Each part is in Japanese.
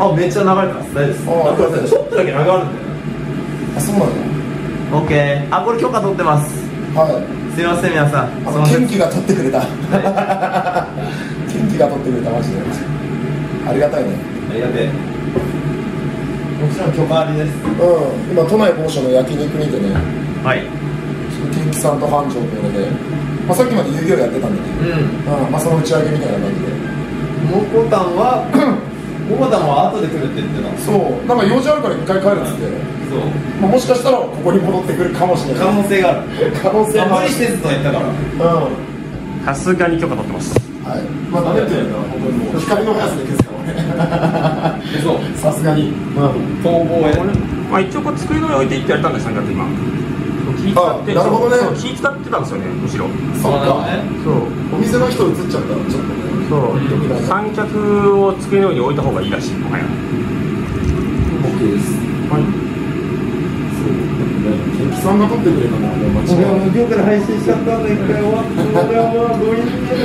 あめっちゃ流れてます大丈夫です。ああこれちょっとだけ流れるんだよあそうなの？オッケーあこれ許可取ってます。はい。すいません皆さん。あのません。元気が取ってくれた。元気が取ってくれたマジで。ありがたいね。ありがてえ。もちろん許可ありです。うん。今都内某所の焼肉にてね。はい。元気さんと繁盛と俺で、まあ、さっきまで遊戯王やってたんでね、うん。うん。まあ、その打ち上げみたいな感じで。モコタンは モコタンは後で来るって言ってたそう。なんか用事あるから一回帰るっつって、そう。まあ、もしかしたらここに戻ってくるかもしれない可能性がある。可能性もある。あ無理せずと言ったから。うん。さすがに許可取ってます。はい。まあダメって言うのは本当にもう光の速さで消すから 俺そう。さすがに。うん。逃亡へ。まあ一応こう机の上置いていってやれたんですよだって今気使ってあなるほどね。そう気使ってたんですよねむしろ。そっかそう。お店の人映っちゃったらちょっとね。そう。三脚を机の上に置いた方がいいらしいもはや。OK です。はい。元気さんが撮ってくれたのはもう間違いない。無料から配信しちゃったんだ一回終わったこれはまあどうい。う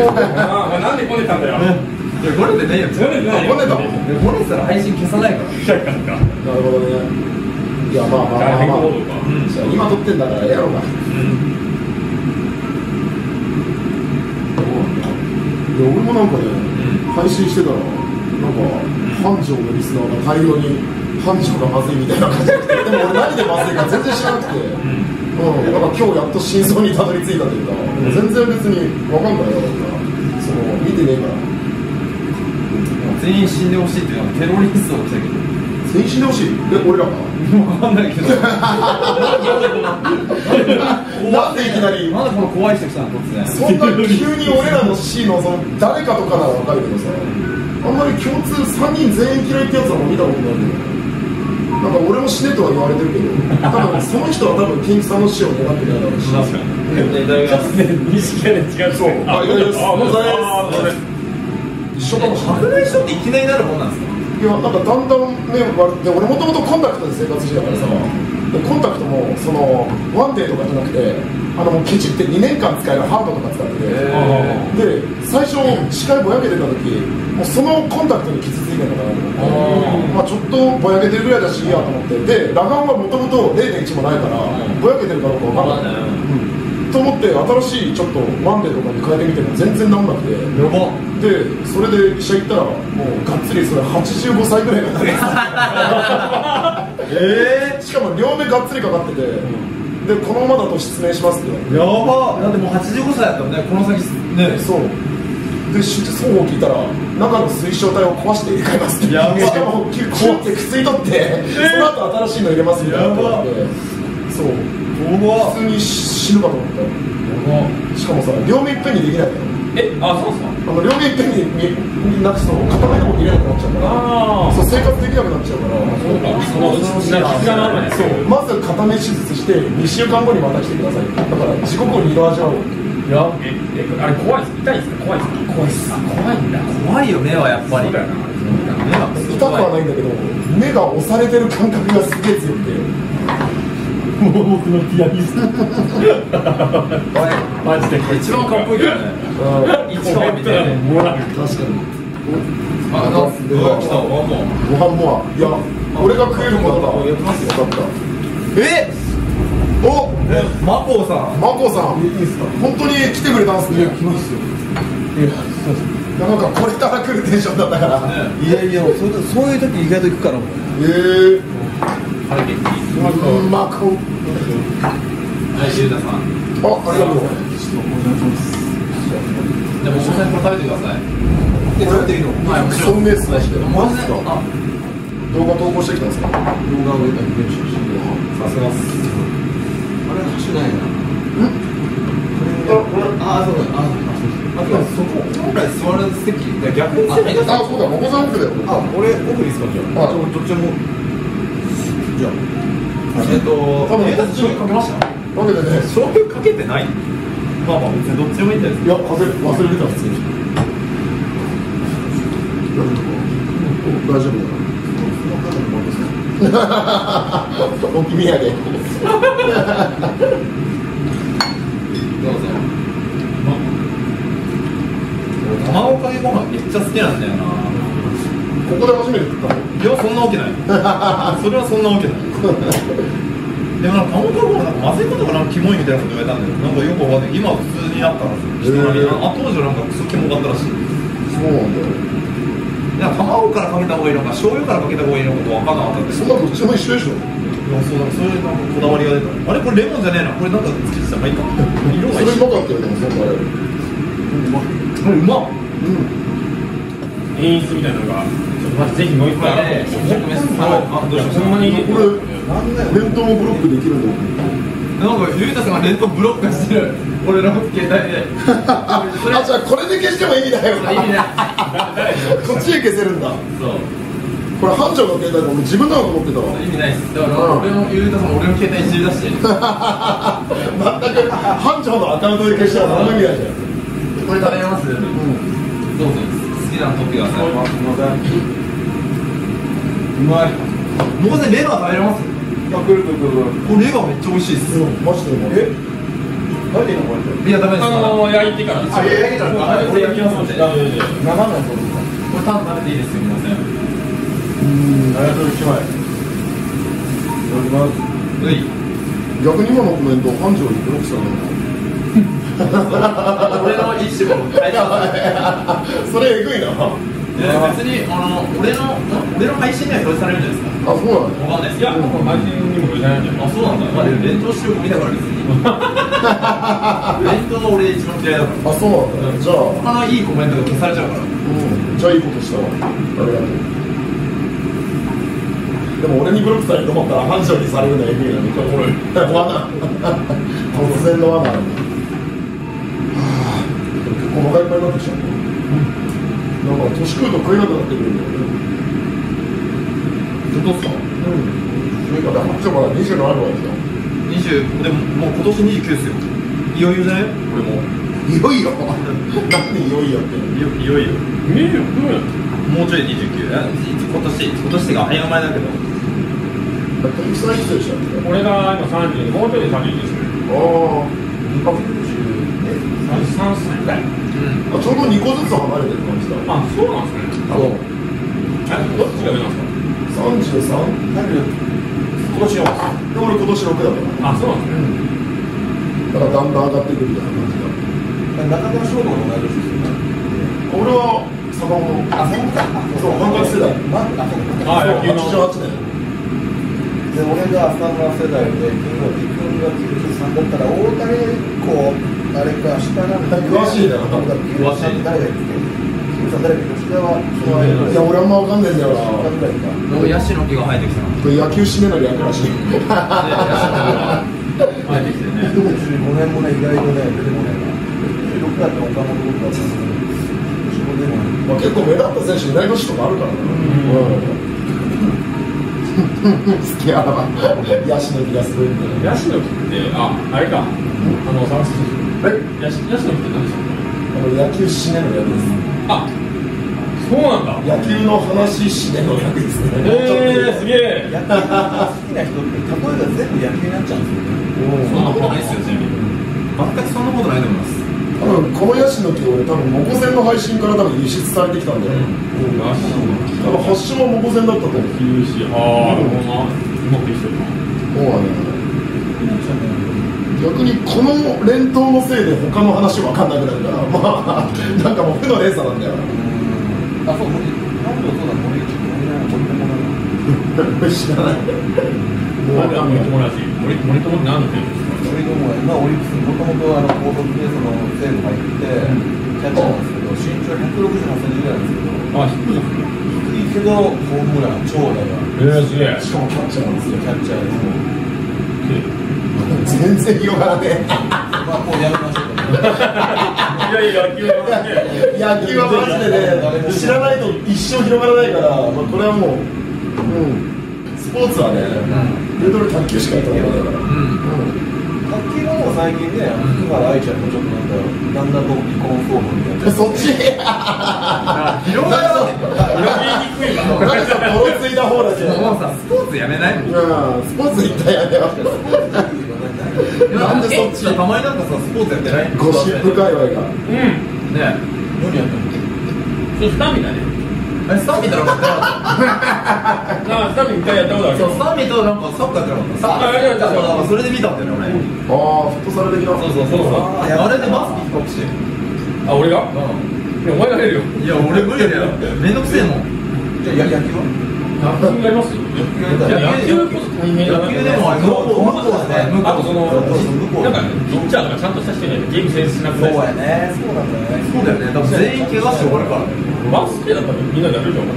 あなんでこねたんだよ。いやこれでねえよこねてない。よこねたもんこれたら配信消さないから。なるほどねいやまあまあまあまあ、うん今撮ってんだからやろうか。いや俺もなんかね、配信してたらなんか繁盛のリスナーが大量に繁盛がまずいみたいな感じででも俺何でまずいか全然知らなくて。うん、なんか今日やっと真相にたどり着いたというか、でも全然別に分かんないよその見てねえから。全員死んでほしいっていうのはテロリストが来たけど全員死んでほしい。え俺らが分かんないけど。なんでいきなり？なんでこの怖い人来たの突然。そんな急に俺らの死のその誰かとかなら分かるけどさ。あんまり共通3人全員嫌いってやつはもう見たことないけど。なんか俺も死ねとは言われてるけど。多分その人は多分金木さんの死を願ってないだろうし。確かに。いただきます認識がね違う。そう。あいただきますあございあます。一緒かもしれない。白内障っていきなりなるもんなんですか？いやなんかだんだん目悪くて俺もともとコンタクトで生活してたからさ、でコンタクトもそのワンデーとかじゃなくてあのケチって2年間使えるハードとか使ってて、で最初視界ぼやけてた時もうそのコンタクトに傷ついてるのかなと思ってまあちょっとぼやけてるぐらいだしいいやと思って。で裸眼はもともと0.1もないからぼやけてるかどうか分からない、と思って新しいちょっとワンデーとかに変えてみても全然治んなくて。やば。でそれで医者行ったらもうがっつりそれ85歳ぐらいがなる えしかも両目がっつりかかってて、でこのままだと失明しますって。やば。だってもう85歳だったもんね。この先ね。そう。で双方聞いたら中の水晶体を壊して入れ替えますって。やば。しかもキュッてくすい取って、その後新しいの入れますみたいなこと言われて怖普通に死ぬかと思った。しかもさ両目いっぺんにできない。のよえあそうですか。あの両目いっぺんにになくすと片目でも見れなくなっちゃうから。あそう生活できなくなっちゃうから。そう。かその傷がなるまでそう。まず片目手術して2週間後にまた来てくださいだから地獄を二度味わう。やええあれ怖いです痛いですか怖いですか怖いですあ怖いんだ怖いよ目はやっぱりそう。だよな目は痛くはないんだけど目が押されてる感覚がすげえ強くてもう僕のピアニスト。マジで一番かっこいいよね。一番見てねモラル確かにあなんすごい来たワンモンご飯もはいや俺が食えるものだ。やってますよ分かっえたおえマコーさん。マコさんいいですか本当に来てくれたんすね。いや来ますよいやなんかこれから来るテンションだったから。いやいやそういう時意外と行くからええいゆうたさんあありがとうでもお子さんこれ食べてくださいえ食べていいのはいもちろんソンメース出してマジですかあ動画投稿してきたんですか動画を上げたり練習してさすがっすあれ走ないなああそうだああそうそこ今回座る席逆に席あそうだお子さん奥だよあ俺奥ですかじゃあ。はいどっちもじゃえっと多分えかけましたわけでね醤油かけてない。まあまあ別にどっちでもいいんじゃないですいや忘れ忘れてた普通に大丈夫だお気土産かどうぞ。俺卵かけご飯めっちゃ好きなんだよなここで初めて食ったのいやそんなわけない。それはそんなわけない。でもなんか田中君なんかまずいことがなんかキモいみたいなこと言われたんだよ。なんかよくわかんない。今は普通になったらしい人並みにあ当時はなんかクソキモかったらしい。そうなんだよ。いや卵からかけた方がいいのか醤油からかけた方がいいのか分かんなかったんですそんなどっちも一緒でしょ。いやそうなんかそういうなんかこだわりが出た。あれこれレモンじゃねえな。これなんかつけてたまあいいか。色そが一緒。れうまかったよでもそあれこれうまっ。演出みたいなのがまずぜひもう一回。あれあどうしましほんまにこれ弁当もブロックできるんなんかゆうたさんがレントブロックしてる俺の携帯であじゃあこれで消しても意味ないよな意味ないこっちで消せるんだ。そう。これ班長の携帯で俺自分だと思ってたわ。意味ないです。だから俺もゆうたさんも俺の携帯いじり出して。全く班長のアカウントで消したら何も意味ないじゃん。これ食べます？どうぞ。好きなの取ってくださいうまい。もうねレバー食べれますあくるくるくるこれレバーめっちゃ美味しいです。マジでうまい。え？何でいいのこれ？いやダメです。あの焼いてからあ焼いてからはいこれ焼きますんで。生のやつこれタン食べていいですよ皆さんありがとう一枚。いただきます。はい。逆に今のコメント班長にブロックしたの俺の意思も それえぐいな別にあの俺の俺の配信には表示されるんじゃないですか？そうなんだわかんないです。いや配信にも触れないんじゃないあそうなんだ。まあでも連投してる見たから別に連投は俺一番嫌いだから。あそうなんだじゃあ。他のいいコメントが消されちゃうから。うん。じゃあいいことしたわ。ありがとう。でも俺にブロックされると思ったら班長にされるのはえぐいな。これ 罠。突然の罠なんだ。はあ。結構お腹いっぱいになってきちゃうなんか年食うと食えなくなってくるんだよねどうっすか？うん。だって班長まだ27歳ですよ20でももう今年29ですよ。いよいよ。じゃない俺も いよいよ何いよいよ。っていよいよもうちょい29あ今年今年ってか早前だけど。だっていくついくつでしたっけ？俺が今30でもうちょいで30ですね。あ33歳ぐらいあちょうど2個ずつ離れてる感じだ。あそうなんですね。そうあどっちが上なんですか？33? 今年4で俺今年6だから。あそうなんですね。だからだんだん上がってくるみたいな感じだ。中村翔吾の同い年ですよね。俺は坂本あそうか。そう感覚世代。まあそうかあ野球の88年。で俺が浅村世代で君が君が93だったら大谷が1個あれか下なんだ詳しいな詳しい誰が言って君さん。誰か吉田はその間いや俺あんま分かんないんだよな下ぐらいかなんかヤシの木が生えてきたなこれ野球締めの略らしい。生えてきてね。95年もね意外とね。出てこないな96だって岡本僕は45でもまあ結構目立った選手いない年とかあるからなうん。好きやなヤシの木がすごいんだよヤシの木ってああれか。あの探すえヤシヤシの木って何でしたっけあの野球締めの略です。あそうなんだ。野球の話締めの略ですね。えー、すげえ。野球が好きな人って例えが全部野球になっちゃうんですよね。そんなことないですよ全部全くそんなことないと思います。多分このヤシの木俺多分モコ戦の配信から多分輸出されてきたんだよ、ヤシの多分発祥はモコ戦だったと思う。ああなるほどなうまくできてる。なそうだね逆にこの連投のせいで他の話分かんなくなるからまあなんかもう負の連鎖なんだよ。あそう森知らないもう森友らしい森友って何の選手ですか森友は今オリックスもともと高卒でその西武入ってキャッチャーなんですけど身長168センチぐらいなんですけどあ低いですね低いけどホームラン長打がえー、すげえしかもキャッチャーなんですよキャッチャーでも全然広がらねまあもうやめましょうかいやいや野球のねえ野球はマジでね知らないと一生広がらないから、まあ、これはもう、うん、スポーツはね、ルードル卓球しかやったことないから、うん。卓球ももう最近ね福原愛ちゃんもちょっとなんかだんだんと離婚騒動みたいな。そっち？広がらない。広げにくいな。なんかさボロついた方だけど。もうさスポーツやめないうん。スポーツ一体やめよ なんでそっちたまになんかさスポーツやってない？ゴシップ界隈が。うん。ね何やったのそれスタミナね。えスタミとなんかやってなかっあスタミ一回やったことある。たそうスタミとなんかサッカーやってなかった？あやってたそうだからそれで見た。んだよねああフットサル的な。俺そうそうそうそう。あれでバスケ比較してあ俺が？いやお前がやれるよ。いや俺無理だよめんどくせえもん。じゃあ野球は？野球やります？いや野球こそ大変だな野球でもあれ向こう向こうだねあとそのそうなんかピッチャーとかちゃんとした人にゲーム成立しなくてやねそうなんだよねそうだよね多分全員怪我して終わるからねバスケだったらみんなでやるじゃん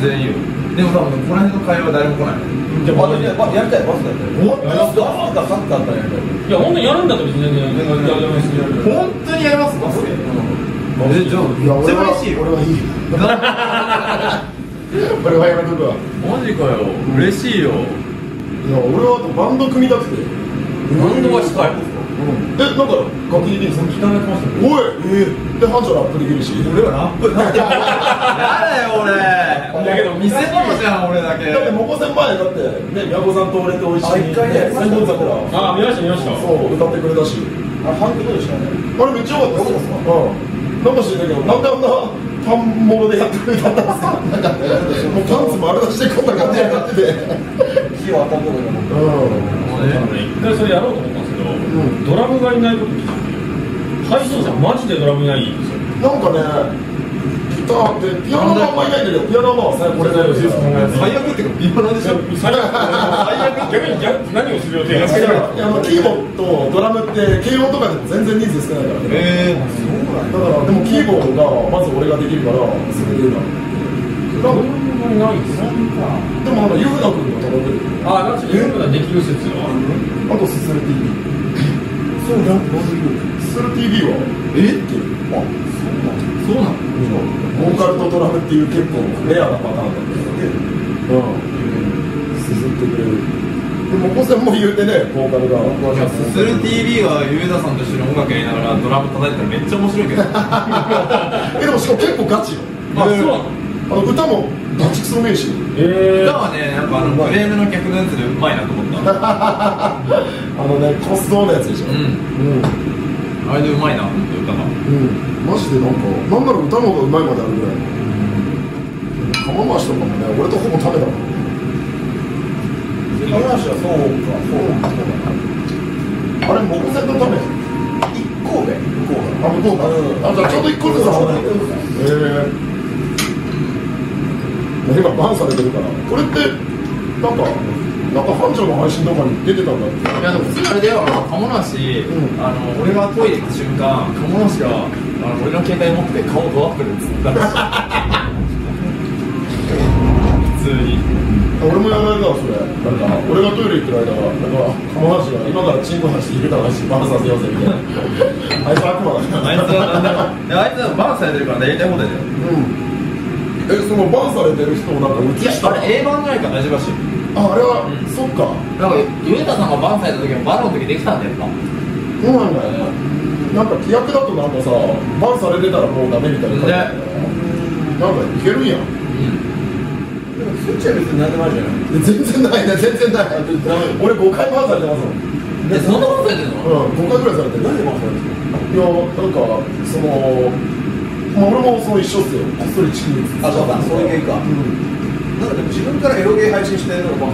全然いいよでも多分この辺の会話誰も来ないじゃあやりたいバスケやりたい。おバスケかサッカーだったらやりたいいや本当にやるんだったら別に本当にやりますバスケ俺はいい い俺はやめとくわ。マジかよ。嬉しいよ。いや俺はあとバンド組みたくて。バンドがしたいうん。えなんか楽器できるの聞かなきましたおいで班長ラップできるし。俺。はラップなだよ俺。だけど見せ物じゃん俺だけ。だってモコ戦前だってね宮古さんと俺と一緒にあ一回ね最高だあ見ました見ましたそう歌ってくれたし。あ反響どうでした？ねあれめっちゃ良かったですよ。うんなんか知らないけどなんであんな反物でやってくれたんですかもうパンツ丸出してこんな感じになってて火を当たったことがうん一回それやろうと思ったんですけど、んドラムがいないことに配信者マジでドラムいないんですよなんかねギターってピアノがあんまいないんだけどピアノはまあ最これだよ最悪っていうかビバナでしょ最悪最悪逆に逆何をする予定なんですかいやあのキーボードとドラムって軽音とかでも全然人数少ないからねえだからでもキーボードがまず俺ができるからそれで言う。なドラムがいないんですよでもなんかユフナ君が頼んでるあなんかいうのができる説があとススル TV そうだススル TV は。え？あそうなのボーカルとドラムっていう結構レアなパターンだけど。うん。すすってくれるでもお子さんも言うてねボーカルがすする TV はユーザさんと一緒に音楽やりながらドラム叩いたらめっちゃ面白いけど。えでもしかも結構ガチよ。あそうなのあの歌もバチクソうめえし。え歌はねなんかあのグレームの客のやつでうまいなと思った。あのねコストのやつでしょ。うん。うんあれでうまいなと思って歌がうん、マジでなんか、なんなら歌の方がうまいまであるぐらい。釜回しとかもね、俺とほぼ食べたもん。話はそうかそうあれ、モコセット食べ一個上向こうあ、向こうか。あ、じゃあちょうど一個ずつ食べてへえ。今バンされてるから。これって、なんか、なんか班長の配信とかに出てたんだって。いやでも普通にあれだよ鴨梨、うんあの俺がトイレ行った瞬間鴨梨があの俺の携帯持って顔ドアップで映ったら普通に俺もやられたわ、それ。なんか、俺がトイレ行ってる間は、なんか、釜橋が今からチンコ出して入れた話、バンさせようぜみたいな。あいつ悪魔だから。あいつはなんだろうあいつはバンされてるからやりたい放題だようん。え、そのバンされてる人をなんか映したあれ A 版じゃないから大丈夫らしいあ、あれは、そっか。なんかユータさんがバンされた時もバロの時できたんだよなそうなんだよね。なんか規約だとなんかさ、バンされてたらもうダメみたいな。ねなんかいけるんやん。スイッチは別に何でもあるじゃない全然ないね、全然ない。俺5回バンされてますもん。でそんなことやってんの？うん、5回ぐらいされてる。何でバンされるんですかいや、なんか、その、まあ、俺もその一緒っすよ。こっそりチキンあそうかそういう系かうん。なんかでも自分からエロゲー配信してるの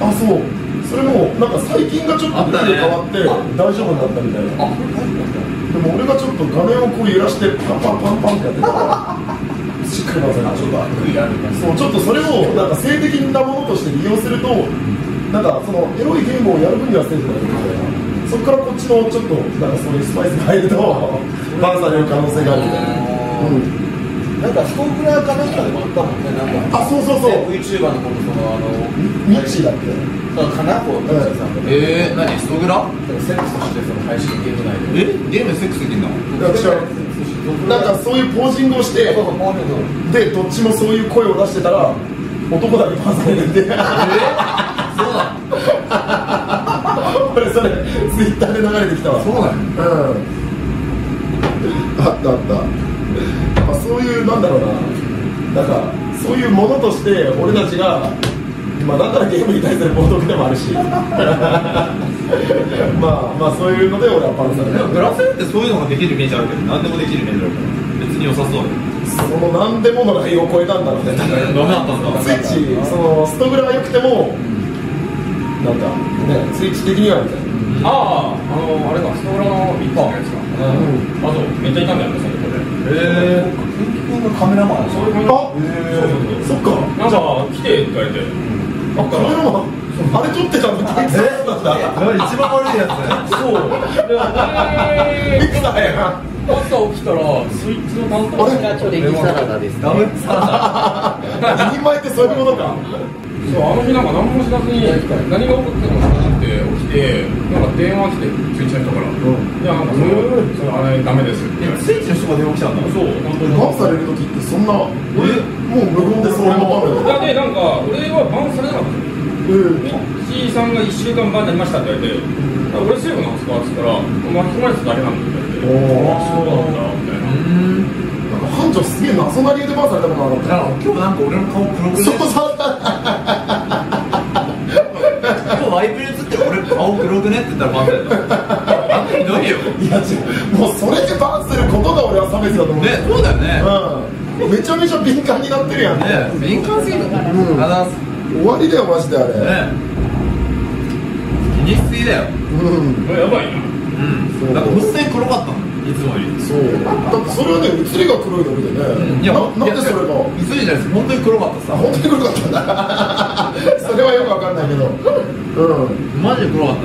あ、そう。それも、なんか最近がちょっとルール変わって、大丈夫になったみたいな。あこれ大丈夫。なんでも俺がちょっと画面をこう揺らしてパンパンパンパンってやってた。からしっかり混ぜなちょっと悪意あるそうちょっとそれをなんか性的なものとして利用するとなんかそのエロいゲームをやる分にはセーフだよみたいなそこからこっちのちょっとなんかそういうスパイスが入るとバンされる可能性があるみたいな、うん、なんかストークラーかなんかでもあったもんねなんか。あそうそうそう。ね VTuber のことそのあのミッチーだっけそうかなこう。ミッチーさんとかえー、何？ストグラ？セックスしてその配信ゲーム内で。え？ゲームでセックスできんの？なんかなんかそういうポージングをしてでどっちもそういう声を出してたら男だけバンされるんでそうなの？俺それツイッターで流れてきたわ。そうなの？うん。あったあった、まあ、そういうなんだろうな。なんかそういうものとして俺たちがまあだったらゲームに対する冒涜でもあるし。まあまあそういうので俺はパンされでもグラセルってそういうのができるイメージあるけど何でもできるイメージあるから別に良さそう。その何でものラインを超えたんだろうね。ダメだったんだ。スイッチそのストグラが良くてもなんかねスイッチ的にはみたいな。あああのあれかストーラのビッパーのやつか。あそうめっちゃいたんだよねそのとこでえ君がカメラマンそういう感じあそっか。なんか来てって言われて。カメらラマン？あれ撮ってたの？大変だったー、一番悪いやつね。そう。で俺ビクターや朝起きたらスイッチの担当がチョレギサラダですダメ？サラ一人前ってそういうことか。そうあの日なんか何も知らずに何が起こってるのかてなんか電話来てスイッチの人から、いやなんかそれそれあれダメですってスイッチの人が電話来たんだ。そう本当に。バンされる時ってそんな俺もう無言でそれもバンだよいやでなんか俺はバンされなかった。のうんミッチーさんが1週間バンになりましたって言われて俺セーフなんですか？って言ったら巻き込まれてただけなんだって言われて。そうなんだみたいな。なんか班長すげえ謎な理由でバンされたことなかった。今日なんか俺の顔黒くねそうそう今日ワイプ顔黒くねって言ったらバンだよひどいよ。いや違う。もうそれでバンすることが俺は差別だと思う。ねそうだよね。うん。めちゃめちゃ敏感になってるやん。ね敏感すぎるから。うん。終わりだよマジであれ。ね。気にしすぎだよ。うん。これやばいな。うん。だから本当に黒かったの。いつもより。そう。だってそれはね写りが黒いだけでね、いやななんでそれが？いつじゃないです本当に黒かったさあ本当に黒かったんだそれはよくわかんないけどうん。マジで黒かった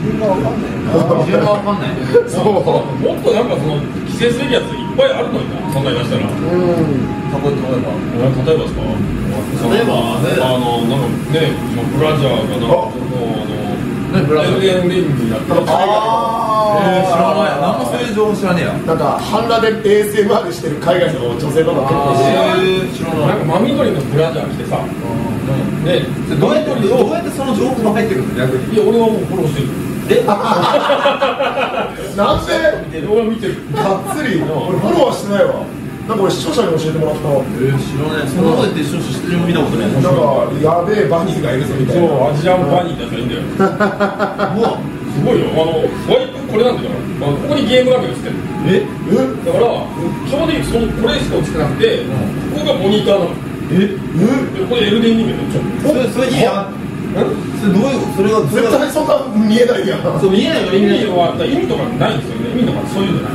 自分がわかんない。基準がわかんない。そうもっとなんかその規制するやついっぱいあるのになそんなに出したら。うん。例えば例えば。ですか？例えばね。あのなんかねブラジャーがなんかもうあの何ブラジャー。エルデンリングになってなんかえー、知らない。何もそういう情報知らねえや。なんか半裸で ASMR してる海外の女性とか結構知らない。なんか真緑のブラジャー着てさねどうやってどうやってその情報が入ってくるの逆に？いや俺はもうフォローしてる。なんで？俺は見てる。がっつり。俺フォローはしてないわ。なんか俺視聴者に教えてもらったえー、知らない。そんなこと言って一緒に出場見たことないなんかやべえバニーがいるぞみたいそうなアジアンバニーってやつがいいんだよ。もうすごいよ。あのワイプこれなんだよ。あのここにゲーム画面映ってるええ？だから基本的にそのこれしか映ってなくて、ここがモニターなのえでこれエルデンリングでちょっそれそれいいや。それどういうそれがそれ絶が対そんな見えないやん。そう見えないと意味は意味とかないんですよね。意味とかそういうのない。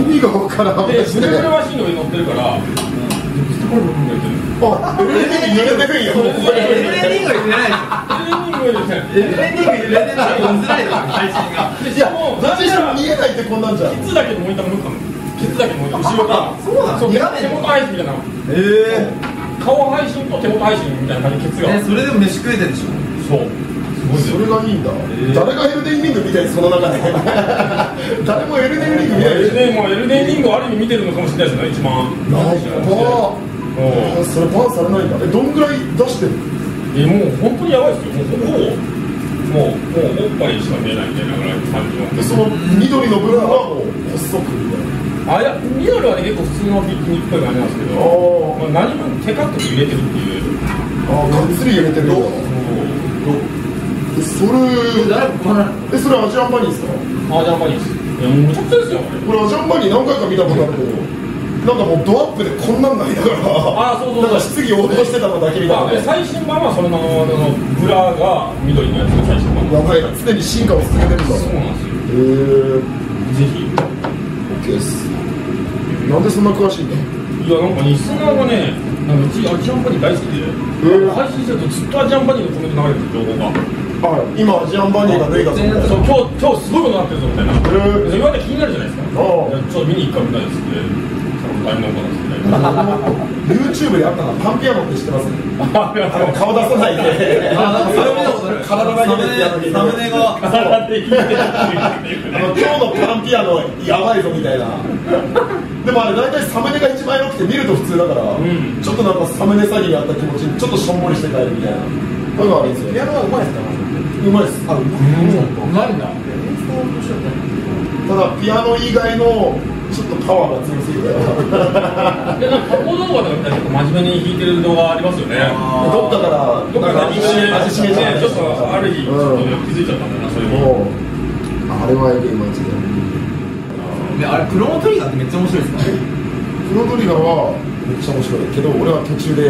意味がわからん。でブレブレマシンの上に乗ってるから。ずっとこれ僕が言ってる。あエルレに揺れてるん。やエルレンリングは言ってないでエルデンリングでしょエルレンリング揺れてないと見づらいだろ配信がいやどっちにしても見えないってこんなんじゃん。ケツだけのモニターも抜くかも。ケツだけのモニター後ろがそうなのそう手元配信みたいなえ顔配信と手元配信みたいな感じでケツがえそれでも飯食えてるでしょ。そう。それがいいんだ、誰がエルデンリング見たいその中で。誰もエルデンリング見ないでしょ。エルデンもうエルデンリングをある意味見てるのかもしれないですよね一番。なるほどそれバンされないんだ。えどんぐらい出してるえもう本当にやばいですよ。もうほぼもうもうおっぱいしか見えないみたいなぐらいの感じのでその緑の部分はもう細くみたいなあいや緑はね結構普通のビキニっぽい感じなんですけど、あまあ、何分手カットで入れてるっていう。あがっつり入れてるんだ。えそれえそれアジアンバニーですか？あジャンパニーズいやむちゃくちゃですよこれ。俺アジャンバニー何回か見たことあるけどなんかもうドアップでこんなんないだからあそうそうそう。なんか質疑応答してたのだけみたいな。あで最新版はそれのあのブラが緑のやつが最新版。やばいな常に進化を続けてるんだ。そうなんですよ。へえぜひ。OK ですなんでそんな詳しいの？いやなんかリスナーがねなんかうちアジアンパニー大好きで、ー。配信してるとずっとアジアンパニーのコメント流れてる情報が。はい今アジアンバニーが脱いだぞ。みたいなそう今日今日すごいことになってるぞみたいな。へー。それ言われて気になるじゃないですか。あちょっと見に行くかみたいですって大変ななっつって YouTube であったなパンピアノって知ってます？あの顔出さないで。あなんかそれ見たことある体だけでピアノサムネが あの今日のパンピアノやばいぞみたいなでもあれ大体サムネが一番良くて見ると普通だから、ん。ちょっとなんかサムネ詐欺にあった気持ちにちょっとしょんぼりして帰るみたいな。のがあるんですよ。ピアノはうまいですか？うまいです。あうまいうまいんだただピアノ以外のちょっとパワーが強すぎていやなんか加工動画とか見たら結構真面目に弾いてる動画ありますよね。どっかからどっかかね味しめちゃうちょっとある日ちょっと気づいちゃったんだなそれもあれはあれクロノトリガーってめっちゃ面白いですか？クロドリガーはめっちゃ面白いけど俺は途中で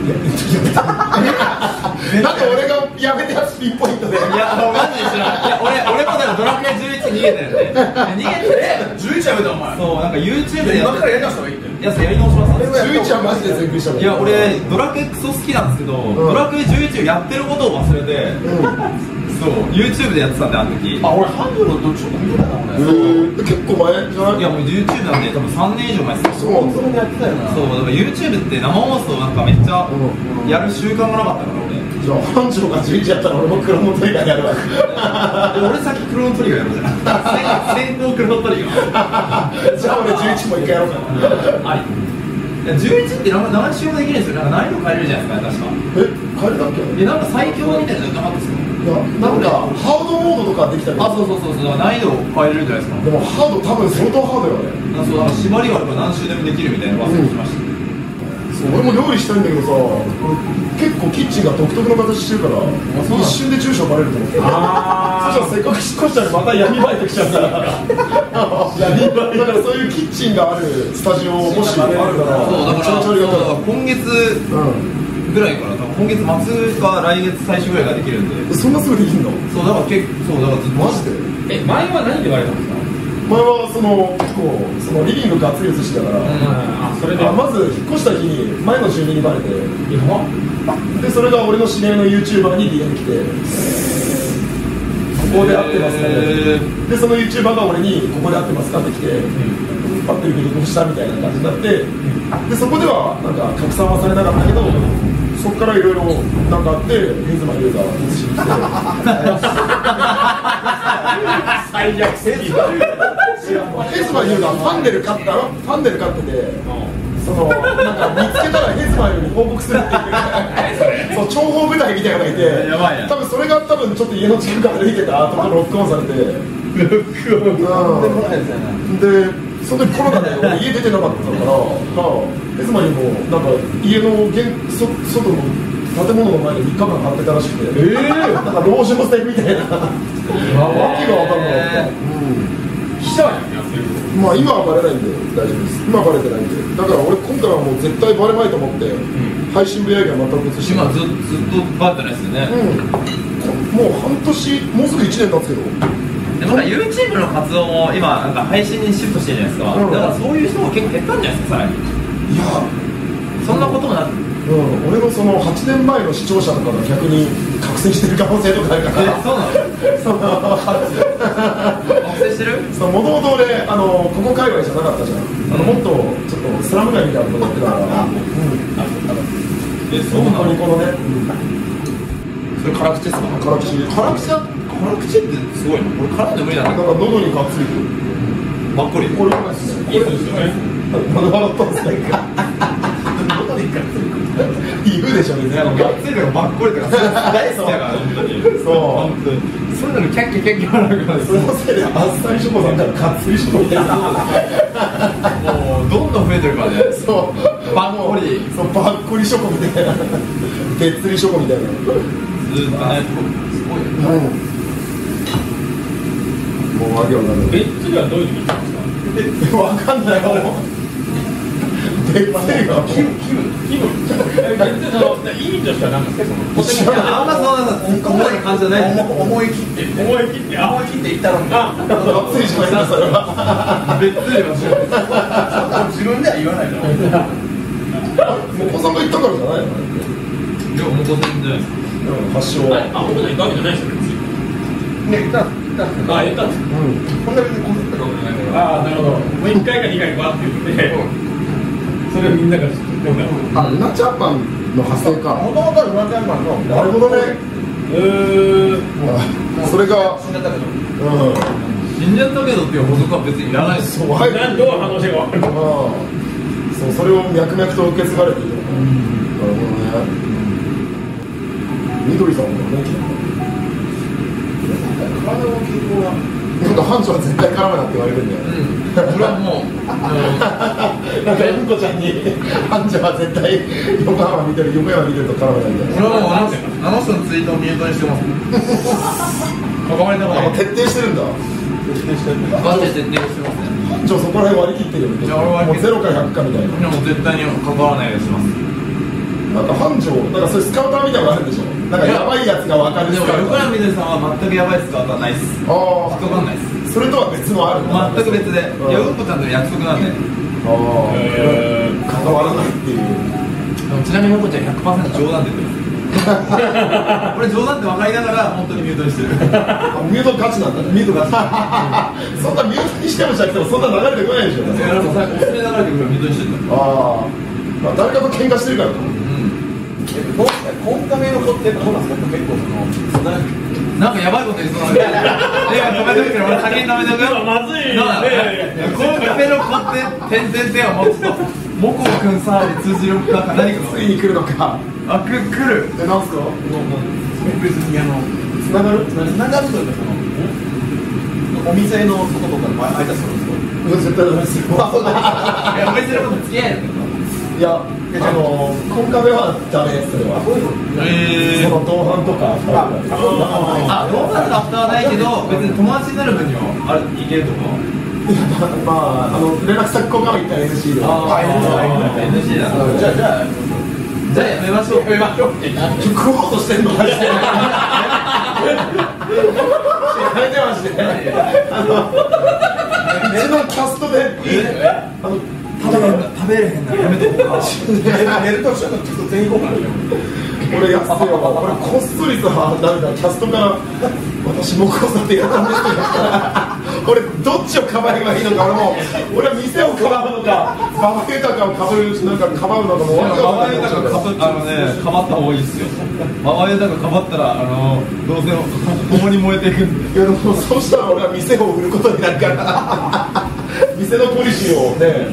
いややめた。なんで俺がやめてやつピンポイントで。いやもうマジで知らん。いや俺俺もだからドラクエ11逃げたよね。逃げて11やめたお前。そうなんか YouTube で今からやり直した方がいいっていやそうやり直します。11はマジで全クしたいや俺ドラクエクソ好きなんですけど、ドラクエ11をやってることを忘れて、そう YouTube でやってたんであの時。あ俺ハンドルのどっちも見てたなえー、結構前じゃない？いやもう YouTube なんで多分3年以上前ですよ。そうそれでやってたよな。そうだから YouTube って生放送なんかめっちゃやる習慣がなかったから俺。じゃあ班長が11やったら俺も黒本以外やるわ。で俺先クロノトリガーやろうじゃない先行クロノトリガー。じゃあ俺11も一回やろうかな。ありいや11ってなんか何しようもできないんですよ。なんか難易度変えれるじゃないですか確か。え帰れたっけ？えなんか最強みたいなのなかったですよなんかハードモードとかできたけどあそうそうそうそう。だから難易度変えれるじゃないですか？でもハード多分相当ハードよね。なんかそうなんか縛りがあるから何周でもできるみたいな噂を聞きました、そう俺も料理したいんだけどさ俺結構キッチンが独特の形してるから一瞬で住所バレると思って。あそしたらせっかく引っ越したのにまた闇バイト来ちゃうから。闇バイト。だからそういうキッチンがあるスタジオもしあるから。そうだから今月うぐらいから今月末か来月最終ぐらいができるんで。んそんなすぐできんの？そうだから結構そうだからマジで？え前は何で言われたんですか？前はその結構そのリビングがっつり映してたから、あそれで。あまず引っ越した日に前の住人にバレて。でそれが俺の知り合いの YouTuber に DM 来て。ここで会ってますかね。でその YouTuber が俺にここで会ってますかって来て。会ってるけどどうしたみたいな感じになってでそこではなんか拡散はされなかったけどそこからいろいろなんかあって水間優が突進して最悪すぎるヘズマ優がファンデル買ったファンデル買っててそのなんか見つけたらヘズマ優に報告するっていう。そう諜報部隊みたいなのがいてやばいな多分それが多分ちょっと家の近くから歩いてたところロックオンされて。ロックオン。でその時コロナで俺家出てなかったからヘズマ優もなんか家の玄そ外の建物の前で3日間張ってたらしくてええなんか籠城戦みたいな。わけが分かんなかった、記者やん。やってるまあ今はバレないんで大丈夫です。今はバレてないんで。だから俺今回はもう絶対バレまいと思って、配信部屋には全く映して今ずずっとバレてないですよね、うん。もう半年もうすぐ1年経つけどでもなんか YouTube の活動も今なんか配信にシフトしてるじゃないですか、うん。だからそういう人も結構減ったんじゃないですかさらに。いや。そんなこともなく。うん、俺のその8年前の視聴者とかが逆に覚醒してる可能性とかあるから。えそうなの？覚醒してる？そのもともと俺あのここ界隈じゃなかったじゃん。あのもっとちょっとスラム街みたいなことやってたから、うん、えそうなの？ニコニコのね、それ辛口ですか？辛口。辛口だ辛口ってすごいな。俺辛いの無理だだなから喉にがっつりくる。ばっこりこれうまいですねい。いですよね。まだ笑ったんですか言うでしょ別に。あのがっつりとかばっこりとか大好きだから本当に。そう。本当に。そういうのにキャッキャキャッキャ笑うから。そのせいであっさりショコさんからがっつりショコみたいな。もうどんどん増えてるからね。そう。ばっこりそうばっこりショコみたいな。べっつりショコみたいな。ずっとね。すごい。ようんもうわけわかんないベッツリはどういう時に言ったんですかわかんないよべっつりが気分気分気分えベッツリの意味としてはなんかあんまそんなここまで感じじゃない思い切って思い切って思い切っていったのにあがっつりしましたそれはべっつりはしない自分では言わないのお子さんが言ったからじゃないのでももう当然じゃないですか発祥あ本当に行くわけじゃないですよ別にね言った言った。あ言ったん。ですこんな別にこすったかもしれないからああなるほど。もう1回か2回バーって言ってそれをみんなが知ってるんだあルナチャーパンの派生か。もともとはルナチャンのなるほどね。うーんそれが死んじゃったけど。うん。死んじゃったけどっていう補足は別にいらない。ですそう。はいなんどう話が分かるああそうそれを脈々と受け継がれているなるほどね。みどりさんも元気だ体の傾向がなんか班長は絶対絡むなって言われるんだよね、これはもう なんかうんこちゃんに班長は絶対横浜見てる横山見てると絡むなみたいこれはもうあのあの人のツイートをミュートにしてます関わりなあもうない徹底してるんだ。徹底してる。マジで徹底してますね。繁盛そこら辺割り切ってるよね。じゃあ俺割り切もうゼロか100かみたいな。でも絶対に関わらないよ。うにしますなんか繁盛なんかそういうスカウターみたいなのがあるんでしょなんかやばいやつが分かる。でも横山みどりさんは全くやばいスカウトはないっす。ああ引っかかんないっす。それとは別のある全く別で。いやうんこちゃんとの約束なんで。でああ関わらないっていう。もちなみにうんこちゃん100%冗談で言ってます俺冗談って分かりながら本当にミュートにしてる。あミュートガチなんだね。ミュートが そんなミュートにしてもしなくてもそんな流れてこないでしょ。いやでもさおすすめ流れてくるからミュートにしてるんだ。ああ、まあ、誰かと喧嘩してるから。かコンカメの子ってどうなんですか結構そのなんかやばいこと言いそうなんで。いや、止めとくけど、俺先に止めとくよ。まずいなのこのカフェの子って、点々点を持つと、モコくんさ通じるか何かついに来るのかあ、く、来る。えなんすか別にあの、つながるつながるというかそのお店の外とかで挨拶するんですか絶対ダメですよいや、別のこと付き合えるいやあのコンカフェはダメそれは。えその同伴とかあ、ローカルのアフターはないけど、別に友達になる分には、あれ、いけるとか。いやまああの連絡先交換は一回 NC で。あー。NG だ。じゃあじゃあじゃあやめましょう。やめましょう。食おうとしてんのマジで。やめてマジであのうちのキャストで。あの食べ食べれへんならやめとこうか。寝るとしたらちょっと全員行こうか俺やっせよ俺こっそりさなんかキャストから私もこさってやったんですけど俺どっちをかばえばいいのか俺も俺は店をかばうのか馬場豊かをかぶるなんかかばうのかもわけマわかかぶあのね、かばった方がいいっすよ。ママユタがかばったら、あの、どうせ共に燃えていくんで。いやでもそうしたら俺は店を売ることになるから店のポリシーをね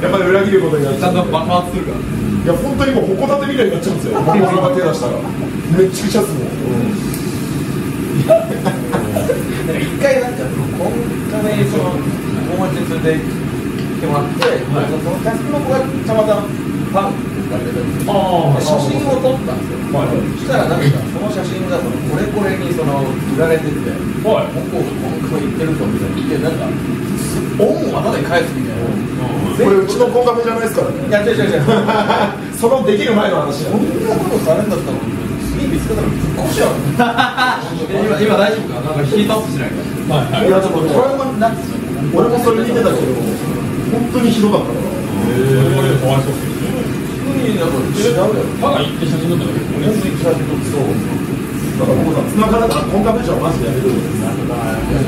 やっぱり裏切ることになっちゃう。ちゃんと爆発するから。いや本当にもう函館みたいになっちゃうんですよ。僕が手出したら。めっちゃくちゃっすもん、なん。か一回なんかコンカメその友達に連れて来てもらって、そのキャストの子がたまたまファンあで写真を撮ったんですよ、そしたらなんかその写真がそのこれこれにその売られててはい。向こうがコンカメ行ってるぞみたいなでなんか恩をまだで返すみたいな、これうちのコンカフェじゃないですからね。いや違う違う違う。そのできる前の話こんなことされんだったら次見つけたらぶっ殺しちゃう今、今大丈夫か？なんかヒートアップしないか？いやでもトラウマにな俺もそれ見てたけど。本当にひどかったからかわいそうですね普通になんか違うよ。ただ行って写真撮っただけですよね安い写真撮ってそうだから僕さ繋がらないコンカフェじゃマジでやめるんです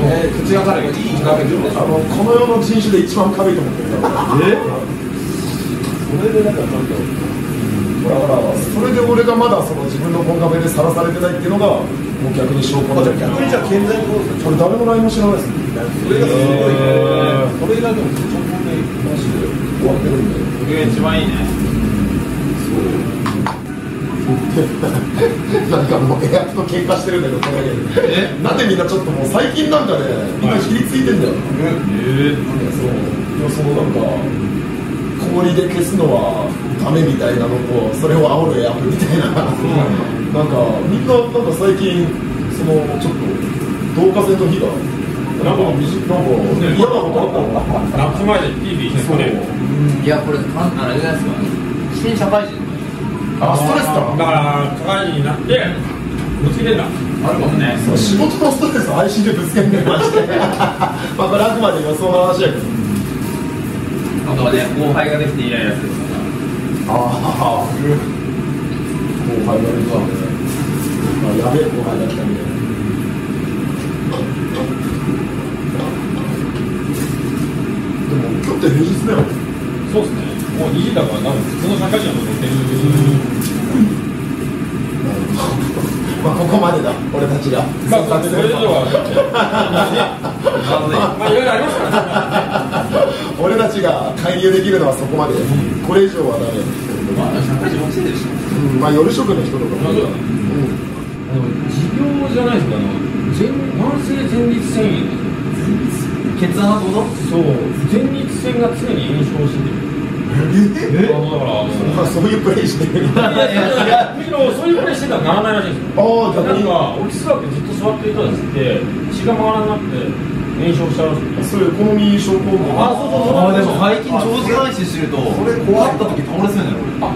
えー口が軽いいい画面であのこの世の人種で一番軽いと思ってるからえそれでなんかちょっとだからそれで俺がまだその自分のコンカフェでさらされてないっていうのがもう逆に証拠だ逆にじゃあ健在のことですか俺誰も LINE も知らないですそれがすごいそれがでもちょっとねマジで終わってるんでそれが一番いいね。なんかもうエアと喧嘩してるんだけどこの家でなんでみんなちょっともう最近なんかねみんなひりついてんだよ、え？そう。いやそのなんか氷で消すのはダメみたいなのとそれを煽るエアプみたいな、なんかみんななんか最近そのちょっと導火線の火がなんか短なんか嫌なことあったの？夏前でピーピーしてるね。いや、これ、ああれじゃないですか。新社会人。あストレスかだから社会人になってぶつけてんだあるかもね。そう仕事のストレス配信でぶつけんねマジでまあこれあくまで予想の話やけど。あとはね、後輩ができてイライラするとか。ああ後輩がいるかあやべえ後輩が来たみたいな。でも今日って平日だよ。そうですねもう2時だから多分普通の社会人はもう寝てる。まあここまでだ。俺たちが。まあそれ以上はまあいろいろありますからね俺たちが介入できるのはそこまで。これ以上はダメ。まあ、社会人もしてるでしょ。うん。まあ夜職の人とかも。まあそうだねうん持病じゃないですかあの前慢性前立腺。炎血圧のこそう。前立腺が常に炎症しててえあのだからそういうプレイしてるいやそういうプレーしてたらならないらしいんですよああ逆にオフィスワークずっと座ってる人たちって血が回らなくて炎症しちゃうそういうエコノミー症候群あそうそうそうあでも最近長時間視してるとそれ怖った時倒れあ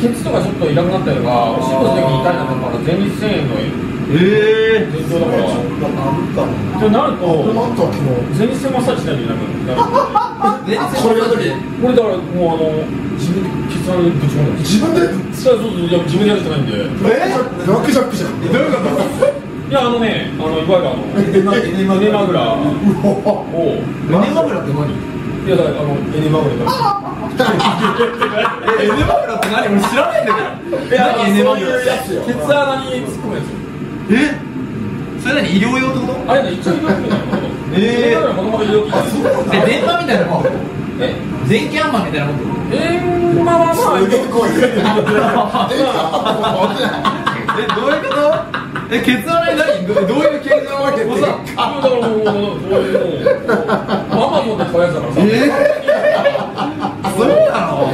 ケツとかちょっと痛くなったりとかおしっこの時に痛いなとか前立腺炎のええ前兆だから。ちょっとなんかもってなると前立腺マッサージしないといけなくなるでこれやる時これだからもうあの自分でケツ穴にぶち込んでる自分で？そうそうそういや自分でやるしかないんで。え？ブラックジャックじゃん。どういうこといやあのねあのいわゆるあのエネマエネマグラ。って何？いやだからあのエネマグラえエネ枕って何？俺知らないんだけど。何？エネ枕ってケツ穴に突っ込むやつ。え？それ何？医療用ってこと？あれね一応医療機みたいなことえー。え電話みたいなもんえ電気アンマンみたいなもんってこえー、まあまあまあすげえ怖いねえどういうことえケツ穴に何どどういう形状のわけもうからもう、もう、こういうのを、ママ持って買うやつだからさ。そうなの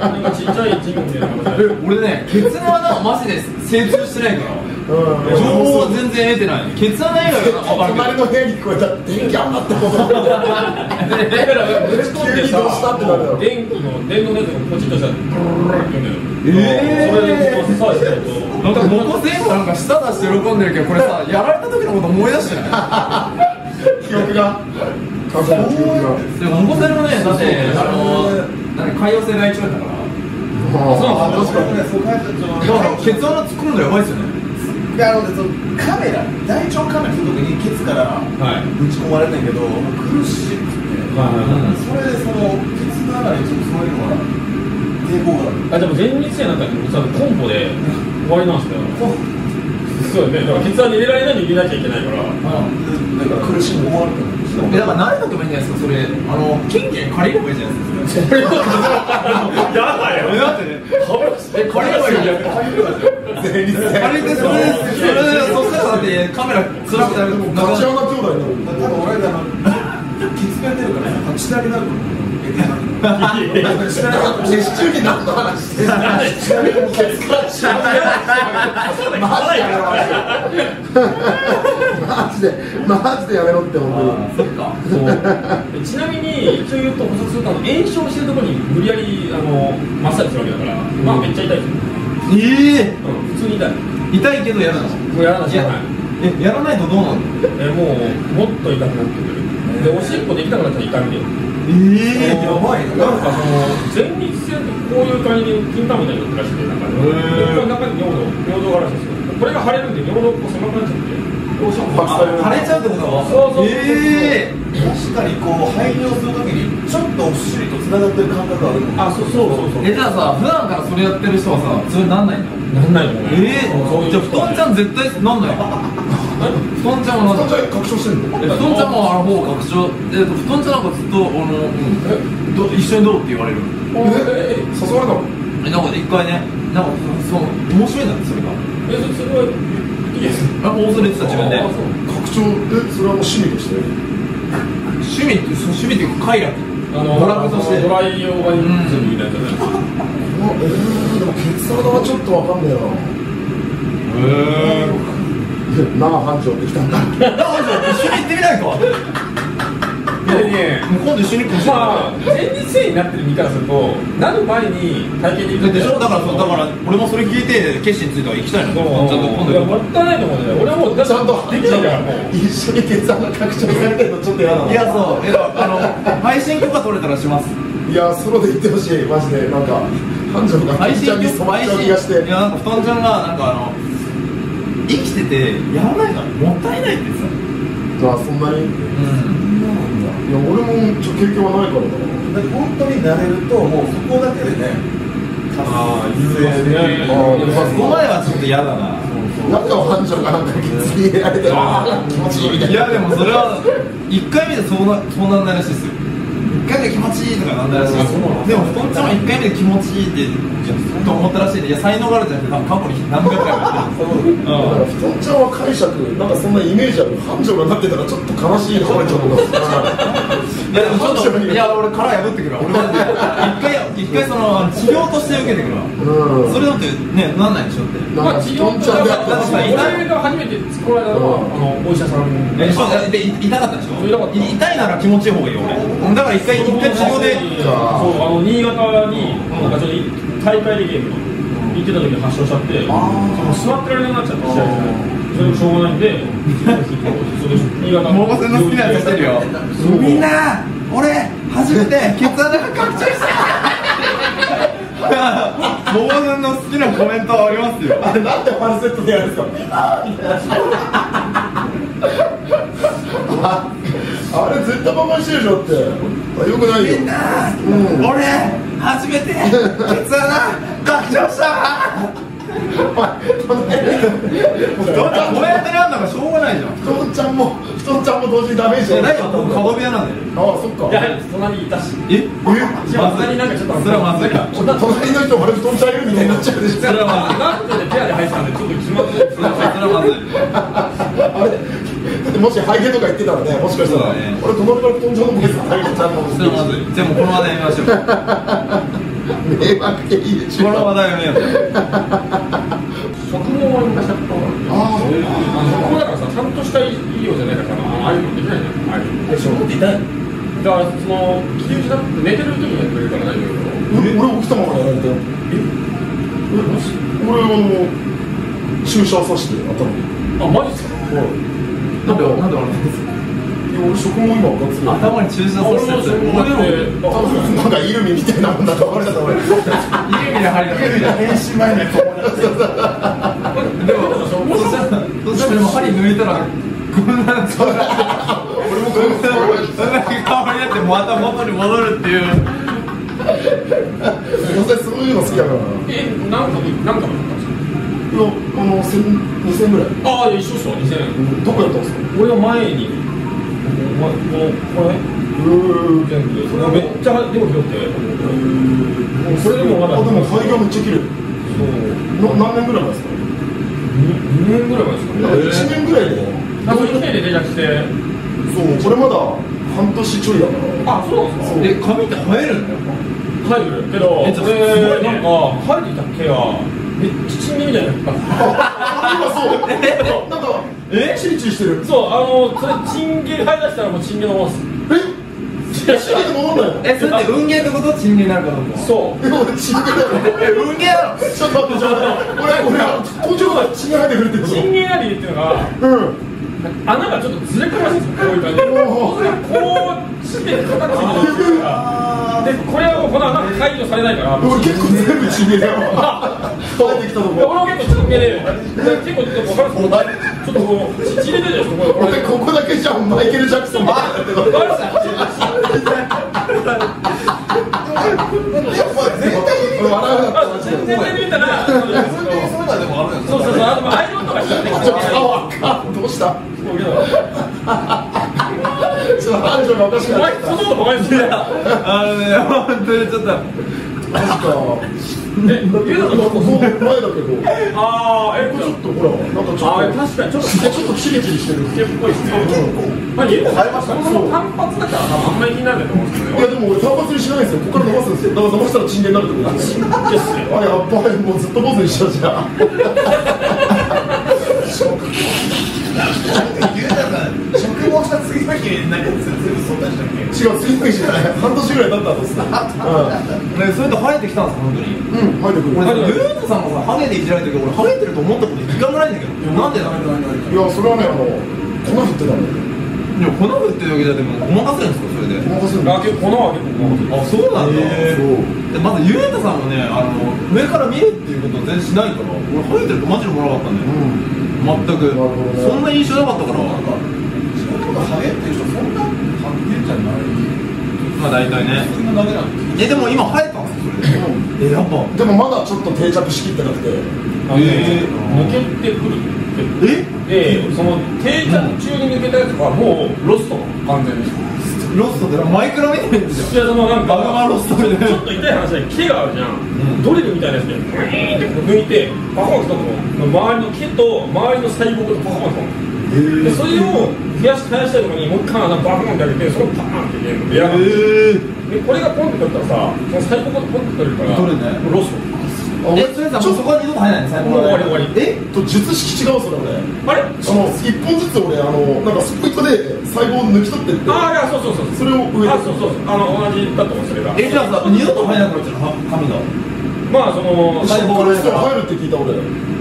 なんかちっちゃいチンコみたいな感じで。俺ねケツの穴はマジで精通してないから。うん。情報は全然得てない。ケツ穴以外は分かる隣の部屋に聞こえた電気あんまってこと。だから、ぶち込んでさ、電気の、電のやつがポチッとしたら、ブルルルって言うんだよ。えそれで、こう、さあしないと。なんかモコセンがなんか舌出して喜んでるけどこれさやられた時のこと思い出してない？記憶が。過去の記憶がでもモコセンもねだってあの何潰瘍性大腸炎だからケツ穴突っ込むのやばいっすよねいやあのねそのカメラ大腸カメラするときにケツからはい。打ち込まれてんけど苦しくてはいそれでそのケツの中にちょっとそういうのが抵抗があるあ、でも前立腺なんか実はコンボで終わりなんですよ。そうね、だからケツ穴に入れられないように入れなきゃいけないから。だから苦しむ思わるえだから慣れとけばいいんじゃないですかそれ。あの金券借りればいいじゃないですか。やだよ。だってねえ借りればいいじゃん借りてそれそれそしたらだってカメラ辛くなるガチ穴兄弟になる多分俺らのケツが出るから立ち上げになるシチューに何の話してるケツから血がマジやめろマジでマジでやめろって本当にそう。ちなみに一応言うと補足すると炎症してるところに無理やりあのマッサージするわけだから、まあめっちゃ痛いですよ、えうん、普通に痛い。え痛いけどやるの？もうやらない。しかない。えやらないとどうなの？えもうもっと痛くなってくる。でおしっこできなくなったら痛みでえやばいな。んかその前立腺ってこういう感じで金玉みたいになってるらしくてなんかでこれ中に尿道尿道があるらしいんですよ。これが腫れるんで尿道こう狭くなっちゃっておしっこあ腫れちゃうってことそうそうそうええ確かにこう排尿するときにちょっとお尻と繋がってる感覚あるあそうそうそうそう。えじゃあさ普段からそれやってる人はさそれなんないんだなんないの？ええじゃあ布団ちゃん絶対なんない布団ちゃんはなんだじゃあ確証してんの？え布団ちゃんもあの方確証えっと布団ちゃんなんかずっとあの、うん、ど一緒にどうって言われるえ？誘われたの？えなんか一回ねなんかそう面白いんだってそれが。えそれはいいですあ放送で言ってた自分で。拡張えそれはもう趣味として。趣味って趣味っていうか快楽。あの娯楽として。ドライ用が全部みたいなやつじゃないですかあえー、でもケツ穴はちょっとわかんねえななあ班長ってきたんだ一緒に行ってみないかでねもう今度一緒に行くまあ前立腺になってる身からするとなる前に体験できるでしょ？だからそうだから俺もそれ聞いて決心ついたら行きたいの。ちゃんと今度もったいないと思うんだよ。俺はもうちゃんとできないからもう。一緒にケツ穴拡張されてるのちょっと嫌だないやそう。えあの配信許可取れたらします。いやソロで言ってほしい。マジで。なんか班長がケツちゃんに染まっちゃう気がして。いやなんか布団ちゃんがなんかあの生きててやらないからもったいないってさじゃあそんなに？いうんや俺もちょ経験はないから。なだって本当に慣れるともうそこだけでねああでもそこまではちょっと嫌だな。なんか班長がなんかケツに入れられ気持ちいいみたい。ないやでもそれは一回目でそうなそうなんないらしいですよ。回目で気持ちいいとかなんだらしいですでも太っちゃんは1回目で気持ちいいってと思ったらしいんでいや才能があるじゃなくて過去に何百回もやってる。んですだから布団ちゃん。は解釈なんかそんなイメージある繁盛がなってたらちょっと悲しいな俺ちょっといやでもちょっといや俺殻破ってくるわ。俺マジで一回一回その治療として受けてくるわ。うん。それだってねなんないでしょって。なんか布団ちゃんでだってさ俺が初めてこの間のあのお医者さんえそう。でい痛かったでしょ。痛かった。い痛いなら気持ちいい方がいいよ俺。だから一回一回治療で。そうあの新潟になんかちょっと大会でゲーム行ってた時に発症しちゃってその座ってられなくなっちゃって試合でそれもしょうがないんで新潟モーゴセンの好きなやつしてるよ。みんな俺初めてケツ穴が拡張した。の好きなコメントありますよ。あれなんでファルセットでやるんですか ああれ絶対バカにしてるでしょって。あよくないよ。みんな、俺初めてケツ穴拡張したどん。なこうやってなんだかしょうがないじゃん。布団ちゃんも布団ちゃんも同時にダメージいやを大丈夫僕屋なんだよああそっか。いや隣にいたし。え？じゃあ隣になんかちょっとそれはまずいか。隣の人まで布団ちゃんいるみたいになっちゃうでしょ。それはまずい。なんでペアで入ってたんでちょっと気まずい。それはまずい。あれ？だってもしハイゲとか言ってたらねもしかしたら、そうだね。俺隣から布団ちゃんのボケさハイゲちゃんのそれはまずいじゃあもうこの話題やめましょう。迷惑系いいでしょ。この話題やめよう食毛は昔やった方がいいあ食毛だからさちゃんとした医療じゃないからああいうのできないじゃんああいうのあでしょ痛いだからその気流じゃなくて寝てる時にやってくれるからないけど俺俺起きたままやられたよ。え？俺あの注射刺して頭に。あマジっすか？なんでなんで笑ってんですか？いや俺食毛今ガッツリ頭に注射させたやつ俺も多分なんかイルミみたいなもんだと思われたと思うイルミで針が変身前のやつでもそしたらそしたら針抜いたらこんなそんな俺もこれそんな顔になってまた元に戻るっていう私そういうの好きだからえ何か何かもやったんかいやあの千二千ぐらい。ああ一緒っすわ2000円どこやったんですか？俺は前にこのこれう全部それめっちゃでも広くて。それでもまだあでも肺がめっちゃ綺麗。そう。な何年ぐらい前ですか？2年ぐらい前ですかね。1年ぐらいで。あそう1年で定着して。そう俺まだ半年ちょいだから。あそうなんですか？え髪って生えるんだよ入るけど俺ね。なんか生えていた毛がめっちゃチンゲみたいにな今そう。なんかえチリチリしてる。そうあのそれチンゲ生え出したらもうチンゲのもんっす。え？えそれって運ゲーってことチンゲになるかどう。かそう。え俺チンゲだよえ運ゲーなのちょっと待って。ちょっと待って。俺俺途中までチンゲ生えてくるってこと？チンゲなりっていうのがうん。穴がちょっとずれてるらしい。んですよこういう感じこうして形になってるからでこれはもうこの穴解除されないから。俺結構全部チンゲだよ生えてきたとこ俺も結構結構ちょっと分かるちょっとこうちちれてるじゃないですかこれ俺ここだけじゃんマイケル・ジャクソンみたいになって全然見たらそうそうそうアイロンとかしたらねちょっと顔あどうしたそうけどちょっと繁盛がおかしくおなってきた前そんなことバカにしてたあのね本当にちょっと。マジかえゆうたさんここ前だけどああえこれちょっとほらなんかちょっあと確かにちょっとちょっとチリチリしてる毛っぽいですねまあゆうたさんそもそも単発だからあんまり気にならないと思うんですけど。いやでも俺単発にしないんですよ。ここから伸ばすんですよ。だから伸ばしたらチンゲになるってことですよ。ですねあやっぱりもうずっと坊主にしようじゃん 食毛した次の日に何か全部相談したっけ違う次の日じゃない半年ぐらい経ったんですね。ねそれと生えてきたんですか本当に？うんうん生えてくる。俺さユートさんがさハゲでいじられてるけど俺ハゲてると思ったこと一回もないんだけどなんでだいやそれはねあの粉振ってたんだよいや粉振ってるわけじゃでもごまかせるんですかそれで。ごまかせるあ結構粉は結構あそうなんだそう。でまずユートさんもねあの上から見るっていうことを全然しないから俺生えてるとマジで思わなかったんだよ。全く。なるほどね。そんな印象なかったから。自分のことハゲっていう人そんまあ大体ね。えでも今生えたんですよそれでえやっぱでもまだちょっと定着しきってなくて。あの抜けてくるえ？でその定着中に抜けたやつはもうロスト完全に。ロストでマイクロ見てるんですよいやそのなんかバグマロストみたいな。ちょっと痛い話で毛があるじゃん、ドリルみたいなやつでグイーンってこう抜いてパコンってとの。周りの毛と周りの細胞がパコンってでそれを増やし増やしたいところにもう一回穴バコンって開けてそれをパーンって入れるのででこれがポンって取ったらさその細胞がポンって取れるから。取るねロストえそれさもうそこは二度と入らない最後終わり終わりえと術式違うそれ俺。あれ？あの一本ずつ俺あのなんかスポイトで細胞を抜き取ってって。ああいやそうそうそうそれを上あそう。そう。そうあの同じだと思うそれがえじゃあさ二度と入らなくなっちゃうの？髪が。まあその細胞が入るって聞いた俺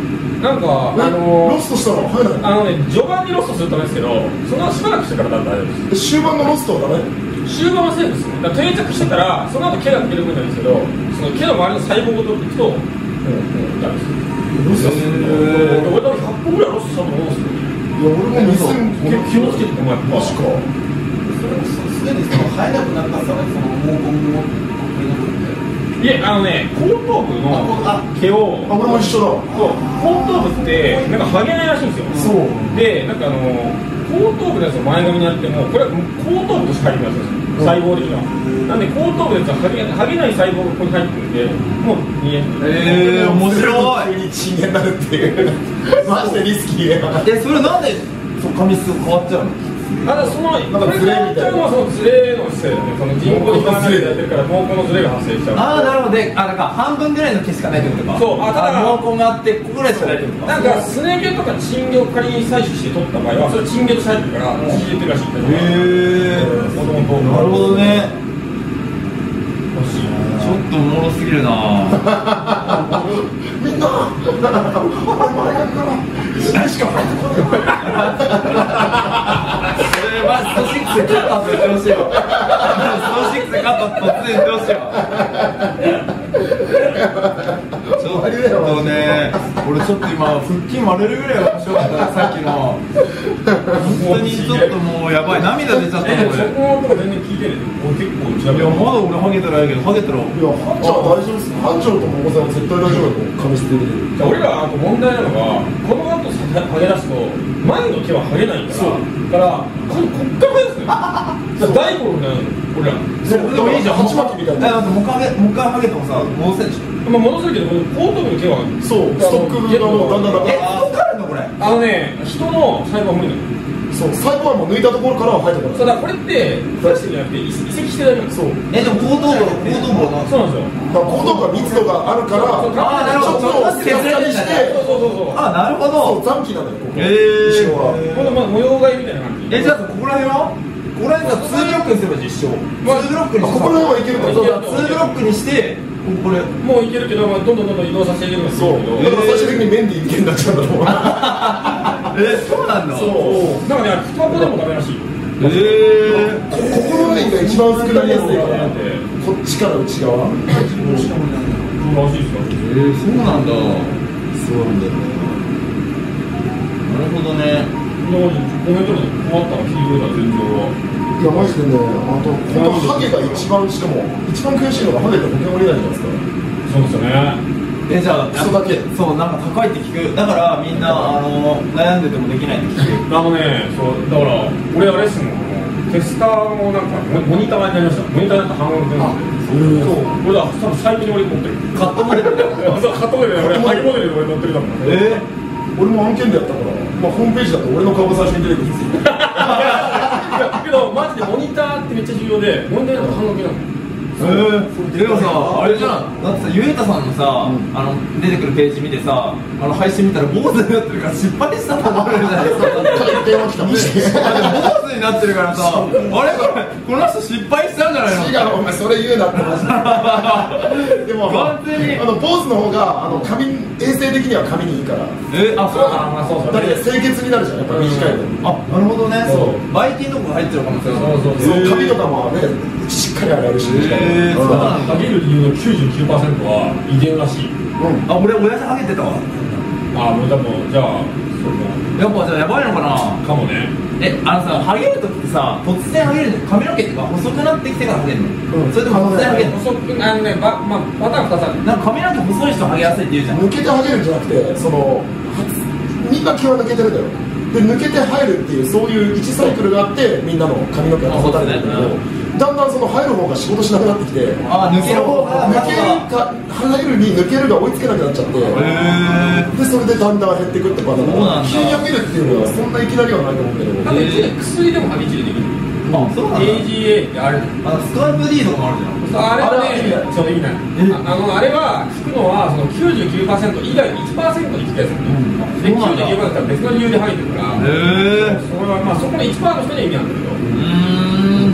なんかあロのストしたら入らないあのね序盤にロストするとダメですけどその後しばらくしてからだったら大丈夫です終盤のロストはダメ？終盤はセーフです。ねだ定着してたらその後毛が抜けるんですけどその毛の周りの細胞ごといくとダメです。ロストする俺多分100本ぐらいロストしたと思うんですよ。いや俺も2000気をつけてもやっぱマジか。それもすでにその生えなくなったからその毛根もいえあのね後頭部の毛をあ俺も一緒そう後頭部ってなんか剥げないらしいんですよ。そう。でなんかあの後頭部のやつを前髪にやってもこれは後頭部として入るやつですよ細胞的には。なんで後頭部のやつは剥げ剥げない細胞がここに入ってるんでもう見ええー、面白い。急にチンゲになるっていう。マジでリスキーや。えそれなんでそう髪質変わっちゃうの？ただそのなんかズレみたいな。これがそのズレのせいだね。その人工に離れてやってるから毛根のズレが発生しちゃう。ああなるほど。であだから半分ぐらいの毛しかないってことか。そうあただあ毛根があってここぐらいしかないってことか。なんかすね毛とかチン毛を仮に採取して取った場合はそれチン毛として入ってるから縮れてるらしいへえもともとなるほどね。ちょっとおもろすぎるな。みんな。お前がから。しか入ってこないそれはストシックスカットって言ってほしいわストシックスカット突然言ってほしいわちょっとね俺ちょっと今腹筋割れるぐらい面白かったさっきの本当にちょっともうやばい涙出ちゃったえの俺そこのとこ全然聞いてる俺結構調べいやまだ俺ハゲてないけどハゲたらいや班長は大丈夫です班長と桃さんは絶対大丈夫だと思う髪俺らあと問題なのがこの後ハゲ出すと前の毛はハゲないからだからここっからです大根な。の俺ら。そうでもいいじゃん。鉢巻きみたいな。えだってもう一回もう一回ハゲてもさ戻せんでしょ？まあ戻せるけどこの後頭部の毛はそう。ストックがもうだんだんだんだん。えそっからあるのこれ？あのね人の細胞は無理なの。そう。最後はもう抜いたところからは生えてくるそうだからこれってプラスチックじゃなくて移移籍してるだけなんですそうえでも後頭部後頭部はそうなんですよ。後頭部は密度があるからあーなるほど。ちょっと削らしてそうそうそうそうあなるほそうど残機なのよここ。へー。後ろは。このまあ模様替えみたいな感じ。えじゃあここら辺は？ここら辺さ2ブロックにすれば実証。2ブロックにしてあここら辺はいけるからそうだ2ブロックにしてこれ。もういけるけど、まあ、どんどんどんどん移動させていけるそう。だから最終的にメンディーみたいになっちゃうんだと思うえそうなんだ。そう。なんかね双子でもダメらしいええここのラインが一番薄くなりやすいからだってこっちから内側。うんらしいですよ。えー、そうなんだ。そうなんだよね。なるほどねだからコメントで困ったら聞いてくれたら全然はいやマジでねあと本当ハゲが一番しかも一番悔しいのがハゲって保険降りないじゃないですか。そうですよね。えじゃあクソだけ。そうなんか高いって聞く。だからみんなあの悩んでてもできないって聞く。あのねそうだから俺あれっすもん。テスターもなんかモモニターになりました。モニターになった半額で。そう。俺だ多分最近に俺持ってる。カットモデルそうカットモデルで俺ハイモデルで俺乗ってるだもんえ俺も案件でやったから、まあ、ホームページだと俺の顔が最初に出てくるんですよ。けどマジでモニターってめっちゃ重要でモニターだと半額なのえー、でもさあれじゃん。だってさゆえたさんのさ、あの出てくるページ見てさあの配信見たら坊主になってるから失敗したと思われるじゃないですか になってるからさ。あれ？これこの人失敗したんじゃないの？違うお前それ言うなってマジででも完全に。あの坊主の方があの髪衛生的には髪にいいから。え？あそうなの？あまあそうそうだって清潔になるじゃんやっぱり短いの。あなるほどね。そう。バイキンとかが入ってるかもしれないそうそうそう。髪とかもねしっかり洗えるし。へーそう。なんだハゲる理由の99%は遺伝らしいう。んあ俺親父ハゲてたわあもう。でもじゃあそれもやっぱじゃあやばいのかなかもねえあのさハゲる時ってさ突然ハゲるの髪の毛ってか細くなってきてからハゲるの、うん。それとも突然ハゲるの？細くあのねば、まあ、パターン2つある。なんか髪の毛細い人ハゲやすいって言うじゃん。抜けてハゲるんじゃなくてそのみんな毛は抜けてるだよ。で抜けて入るっていうそういう1サイクルがあってみんなの髪の毛が保たれてるんだけど、だんだんその入る方が仕事しなくなってきてあ抜ける方が抜けるか入るに抜けるが追いつけなくなっちゃってでそれでだんだん減ってくってパターン。急に飽きるっていうのはそんないきなりはないと思うけど。多分薬でも歯ぎしりできるあそうなんだ。AGA ってある。あスプ D とかもあるじゃん。あれはね、そう意味ない。ああのあれは聞くのはその99%以外の1%に聞くやつなんで、でそうなんだ。99%だったら別の理由で入ってるから、へえそれはまあそこの1%の人には意味なんだけど、うん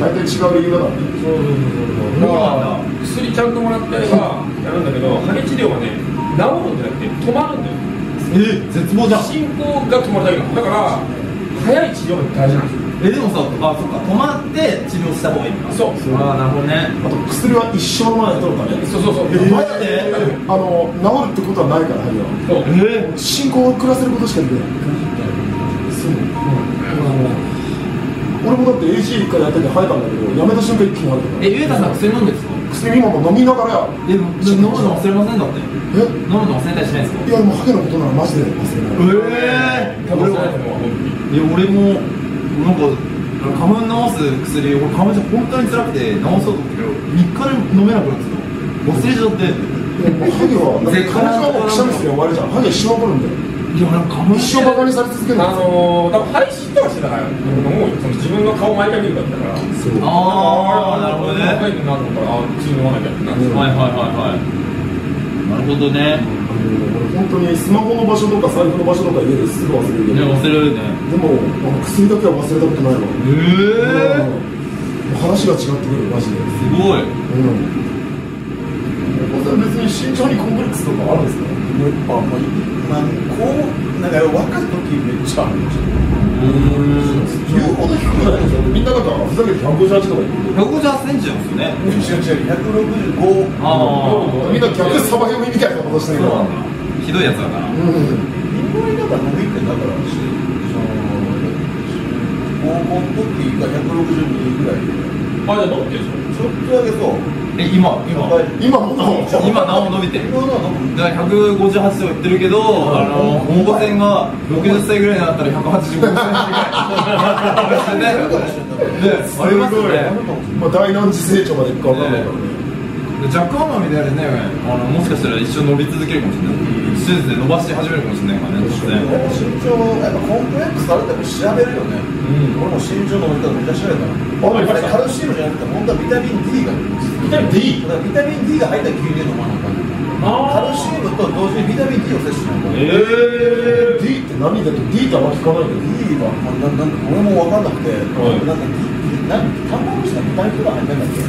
大体違う理由だからねそうそうそうそう。だから薬ちゃんともらってやればやるんだけど、歯ぎ治療はね治るんじゃなくて止まるんだよ。え絶望じゃん進行が止まるだけなの。だから早い治療が大事なんですよ。えでもさあそっか止まって治療した方がいいのかそう。ああなるほどねあと薬は一生前に取るからねそうそうそう。マジであの治るってことはないから針はそう。え進行を遅らせることしかできないそう、俺もだって AC 一回やってて生えたんだけどやめた瞬間一気に生えた。からえゆうたさん薬飲んでるんですか？薬今も飲みながらえでも飲むの忘れませんだって。え？飲むの忘れたりしないんですか？いやもうハゲのことならマジで忘れない。え多分そうだと思う。いや俺もなんか花粉治す薬俺花粉症本当に辛くて治そうと思ったけど3日で飲めなくなってた忘れちゃって。ハゲはだって絶彼女はもうくしゃみすれば終わりじゃんハゲ一生残るんだよいやなんか一生バカにされ続けるあよのー、多分配信とかしてたから、思うよ。その自分の顔毎回見るかったから。そうああなるほどね若いなと思ったら、あ、なきゃってなって。はいはいはいはいなるほどね俺本当にスマホの場所とか財布の場所とか家ですぐ忘れるけど忘れるねでもあの薬だけは忘れたことないわええうん話が違ってくるマジですごいうん別に身長にコンプレックスとかあるんですか？やっぱもう今こうなんか若い時めっちゃあるんですよ。言うほど低くないでしょみんななんかふざけて158とか言って158センチなんですよね。違う違う165あみんな逆サバ読みみたいなことしてるから。ひどいやつだからうんだから伸びてだからしその高校の時が162ぐらいで。あ、じゃあでるんですちょっとだけそうえ今今。今今なお伸びてる？今のは飲むだから158とか言ってるけど、あの本場線が60歳ぐらいになったら185センチぐらい。ありますよね。まあ大難事成長までいくかわかんないからねジャック・ハマーみたいなね、あのもしかしたら一生伸び続けるかもしれない。手術で伸ばし始めるかもしれないからね、突然。身長やっぱコンプレックスあるっても調べるよね、俺も身長の伸び方めっちゃ調べたの。あれカルシウムじゃなくて本当はビタミン D がビタミン D？だから。ビタミン D が入った牛乳飲まなあかカルシウムと同時にビタミン D を摂取しないと、え D って何だと D ってあんま聞かないけど。D は、まあ、ななんか俺も分かんなくて、なんか D なんタンパク質が豚肉が入ってんだっけ。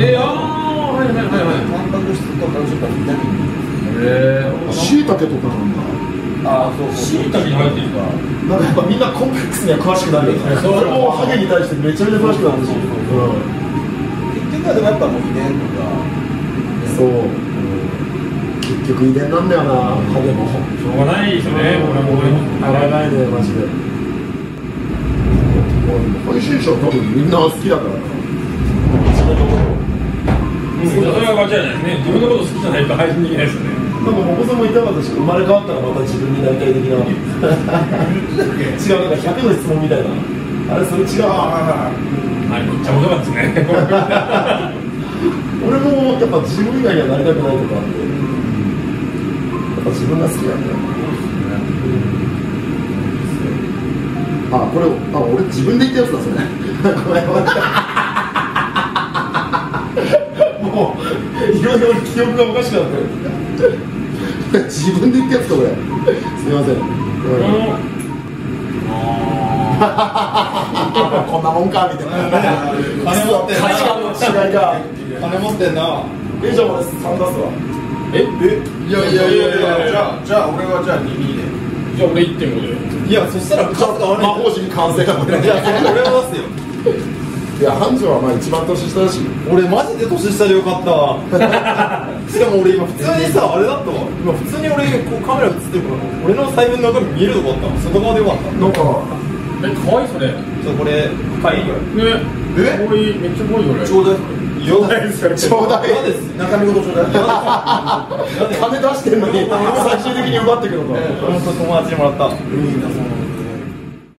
えー、あー、はいはいはいはい。タンパク質とカルシウムとビタミン D えしいたけとかなんだああそうそう椎茸に入ってるか。なんかやっぱみんなコンプレックスには詳しくなるよね。そう俺もハゲに対してめちゃめちゃ詳しくなるし結局はでも。やっぱも。う遺伝とかそう結局遺伝なんだよなハゲも。しょうがないですよね。俺も。俺も。洗えないねマジで配信者多分みんな好きだからうん、それは間違いない。ですね。自分のこと好きじゃないと配信できないですよね。なんかお子さんもいたかったし生まれ変わったらまた自分になりたい的な違うなんか100の質問みたいな。あれそれ違うはい、めっちゃ面白かったですね。俺もやっぱ自分以外にはなりたくないとかあって。やっぱ自分が好きなんだよあこれあ俺自分で言ったやつだそれもういろいろ記憶がおかしくなってる自分で言ったやつかこれすみません、うんこんなもんかみたいな金持ってんな価値観の違いが金持ってんな。えじゃあ俺3出すわえいやいやいやいやいや。じゃあじゃあ俺はじゃあ2位でじゃあ俺1.5で。いや、そしたら。魔法陣完成だもんね俺は出すよ。いや繁盛はまあ一番年下だし。俺マジで年下でよかったわ。しかも俺今普通にさあれだったわ。今普通に俺こうカメラ映ってるから俺の財布の中身見えるとこあった外側でよかった。なんかえ、可愛いそれ。ね。そうこれ買いえ？可愛い。めっちゃ可愛いよ俺。ちょうだい。いらないですよちょうだい。嫌です。中身ごとちょうだい。金出してんのに最終的に奪ってくるのか。本当友達にもらった。いいなその